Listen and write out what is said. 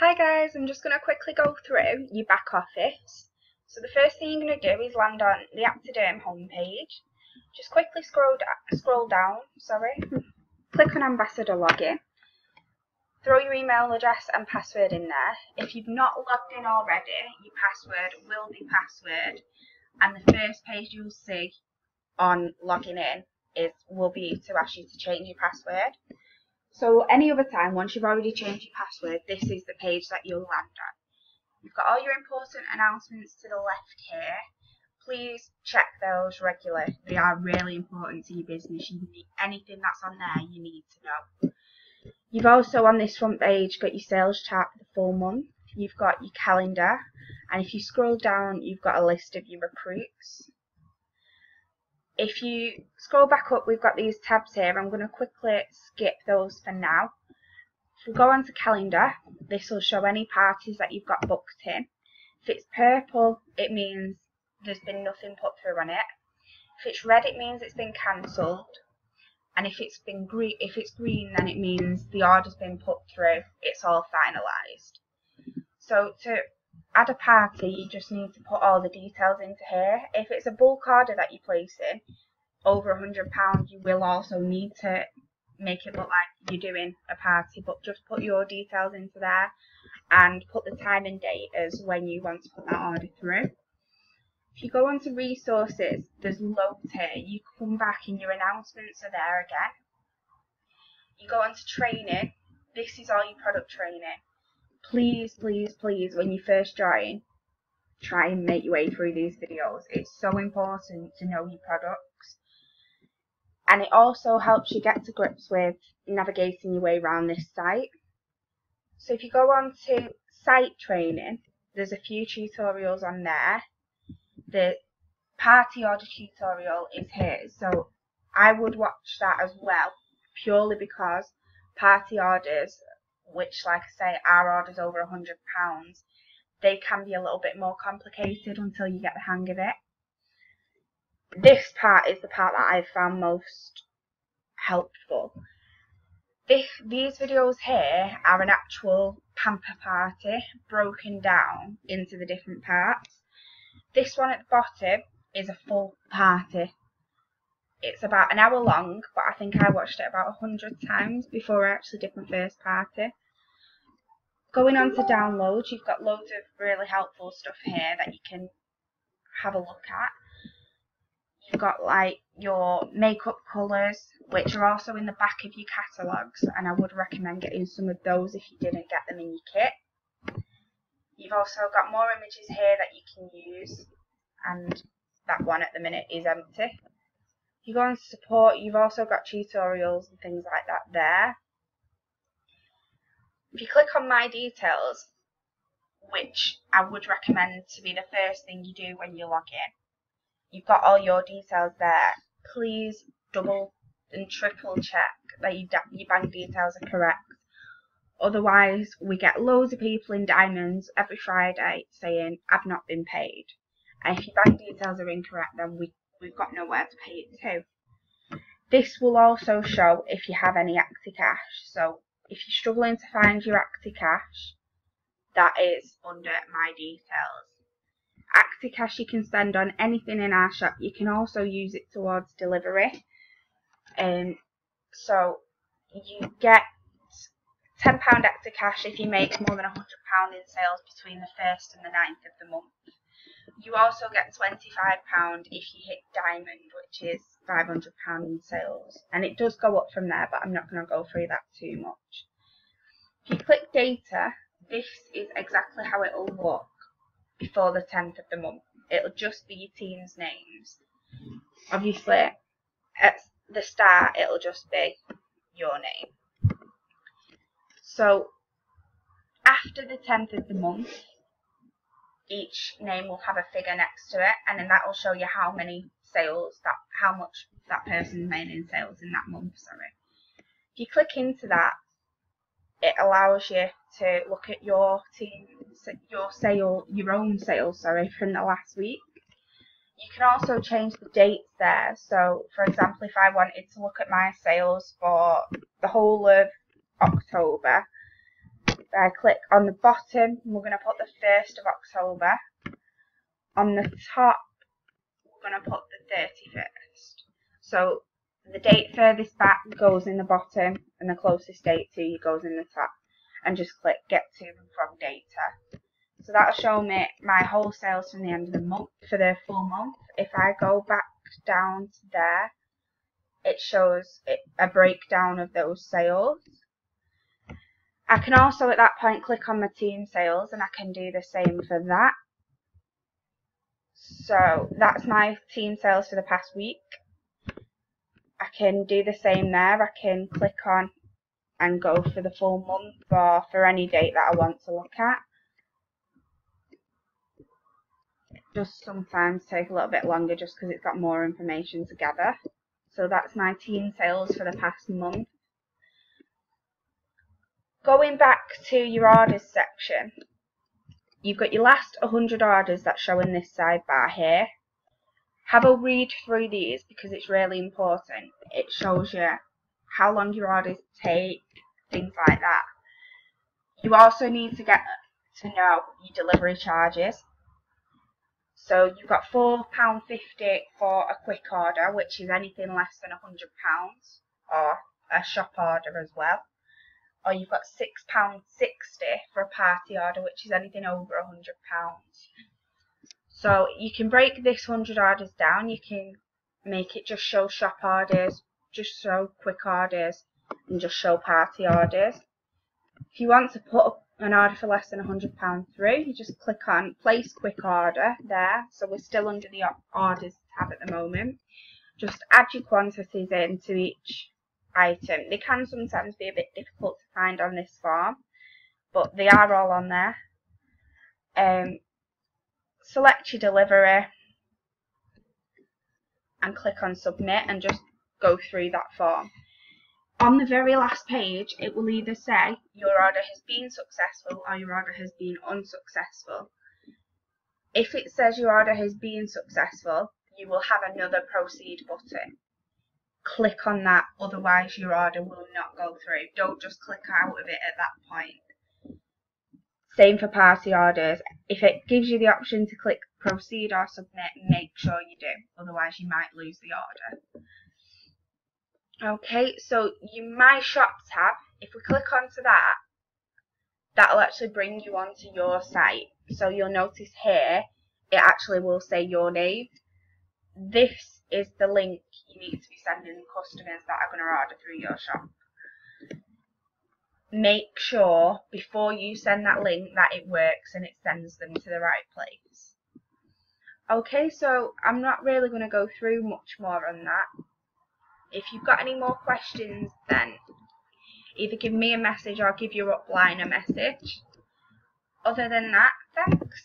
Hi guys, I'm just going to quickly go through your back office. So the first thing you're going to do is land on the ActiDerm homepage. Just quickly scroll, scroll down, sorry, click on Ambassador Login. Throw your email address and password in there. If you've not logged in already, your password will be password and the first page you'll see on logging in is will be to ask you to change your password. So any other time, once you've already changed your password, this is the page that you'll land on. You've got all your important announcements to the left here. Please check those regularly. They are really important to your business. You need, anything that's on there, you need to know. You've also on this front page got your sales chart for the full month. You've got your calendar, and if you scroll down, you've got a list of your recruits. If you scroll back up, we've got these tabs here. I'm going to quickly skip those for now. If we go on to calendar, this will show any parties that you've got booked in. If it's purple, it means there's been nothing put through on it. If it's red, it means it's been cancelled. And if it's been green, if it's green, then it means the order's been put through. It's all finalised. So to add a party, you just need to put all the details into here. If it's a bulk order that you're placing, over £100, you will also need to make it look like you're doing a party, but just put your details into there and put the time and date as when you want to put that order through. If you go on to resources, there's loads here. You come back and your announcements are there again. You go on to training. This is all your product training please, please, please, when you first join, try and make your way through these videos. It's so important to know your products. And it also helps you get to grips with navigating your way around this site. So if you go on to site training, there's a few tutorials on there. The party order tutorial is here. So I would watch that as well, purely because party orders which, like I say, are orders over a £100, they can be a little bit more complicated until you get the hang of it. This part is the part that I've found most helpful. This, these videos here are an actual pamper party broken down into the different parts. This one at the bottom is a full party it's about an hour long, but I think I watched it about a hundred times before I actually did my first party. Going on to downloads, you've got loads of really helpful stuff here that you can have a look at. You've got like your makeup colours, which are also in the back of your catalogues, and I would recommend getting some of those if you didn't get them in your kit. You've also got more images here that you can use, and that one at the minute is empty you go on support, you've also got tutorials and things like that there. If you click on my details, which I would recommend to be the first thing you do when you log in, you've got all your details there. Please double and triple check that your, your bank details are correct. Otherwise, we get loads of people in diamonds every Friday saying, I've not been paid. And if your bank details are incorrect, then we we've got nowhere to pay it to. This will also show if you have any ActiCash. So if you're struggling to find your ActiCash, that is under my details. ActiCash you can spend on anything in our shop. You can also use it towards delivery. Um, so you get £10 ActiCash if you make more than £100 in sales between the 1st and the 9th of the month. You also get £25 if you hit diamond, which is £500 in sales. And it does go up from there, but I'm not going to go through that too much. If you click data, this is exactly how it will look before the 10th of the month. It'll just be your team's names. Obviously, at the start, it'll just be your name. So, after the 10th of the month, each name will have a figure next to it and then that will show you how many sales that how much that person made in sales in that month sorry. If you click into that it allows you to look at your team your sale your own sales sorry from the last week. You can also change the dates there. So for example if I wanted to look at my sales for the whole of October I click on the bottom, we're going to put the 1st of October. On the top, we're going to put the 31st. So the date furthest back goes in the bottom and the closest date to you goes in the top. And just click get to from data. So that'll show me my whole sales from the end of the month for the full month. If I go back down to there, it shows a breakdown of those sales. I can also at that point click on my team sales and I can do the same for that. So that's my team sales for the past week. I can do the same there. I can click on and go for the full month or for any date that I want to look at. It does sometimes take a little bit longer just because it's got more information together. So that's my team sales for the past month. Going back to your orders section, you've got your last 100 orders that show in this sidebar here. Have a read through these because it's really important. It shows you how long your orders take, things like that. You also need to get to know your delivery charges. So you've got £4.50 for a quick order, which is anything less than £100, or a shop order as well or you've got £6.60 for a party order, which is anything over a £100. So you can break this 100 orders down. You can make it just show shop orders, just show quick orders, and just show party orders. If you want to put an order for less than a £100 through, you just click on place quick order there. So we're still under the orders tab at the moment. Just add your quantities into each item. They can sometimes be a bit difficult to find on this form, but they are all on there. Um, select your delivery and click on submit and just go through that form. On the very last page, it will either say your order has been successful or your order has been unsuccessful. If it says your order has been successful, you will have another proceed button click on that, otherwise your order will not go through. Don't just click out of it at that point. Same for party orders. If it gives you the option to click proceed or submit, make sure you do, otherwise you might lose the order. Okay, so your My Shop tab, if we click onto that, that'll actually bring you onto your site. So you'll notice here, it actually will say your name. This is the link you need to be sending customers that are going to order through your shop. Make sure before you send that link that it works and it sends them to the right place. Okay, so I'm not really going to go through much more on that. If you've got any more questions, then either give me a message or give your upline a message. Other than that, thanks.